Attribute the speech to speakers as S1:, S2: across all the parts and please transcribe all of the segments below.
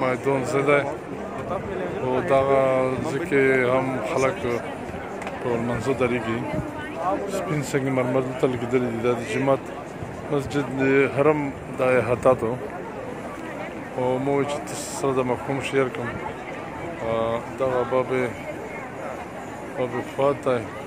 S1: مایدون زده او دا ځکه هم خلک ټول منځو درېږي سپین سنگ مرمر دلته لګېدلې دي دا د جماعت مسجد د حرم دا احاطه ده او مو چې سره د مفهوم شیر کوم دغه باب باب فاتح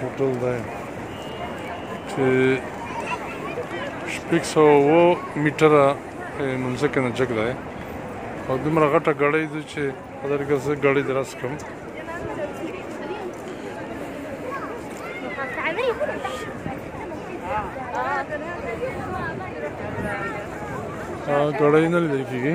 S1: هوټل دی چې شپږ سوه اووه میټره نو مځکه نه جګ دی او دومره غټه ګړۍ ده چې په دغه کې زه ګړۍ دې راس کوم ګړۍ نه لیدل کېږي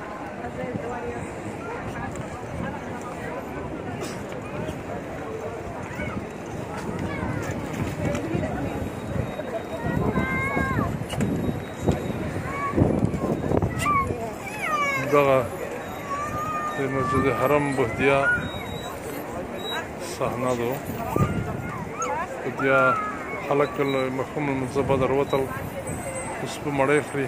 S1: دغه د مسجد حرم بهدیا صحنه ده بهدیا خلک له مخمل مزه بدر وتل اوس په مړۍ خوري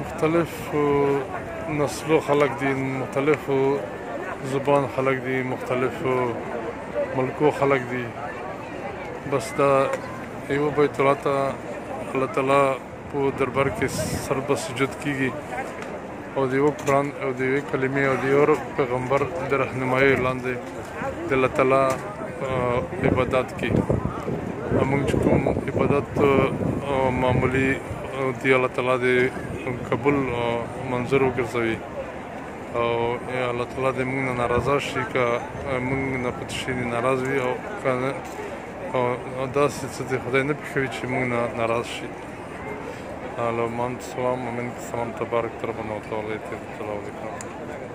S1: مختلف نسلو خلک دي مختلف زبان خلک دي مختلف ملکو خلک دي بس دا یو بیت الله ته الله تعالی په دربار کې سر بسجود کیږي او د یو قرآن او د یوې کلمې او د یو پیغمبر د رهنمایۍ لاندې د الله تعالی عبادت کې موږ چې کوم عبادت معمولی دی الله تعالی دې قبول منظور وګرځوي او الله تعالی دې موږ نه ناراضه شي که موږ نه پټ شي ناراض وي او که او داسې څه دې خدای نه پېښوي چې موږ نه ناراض شي هلو مند سلام امین په سلام تبارک تر بنو تولې تیر تلاو لیکم.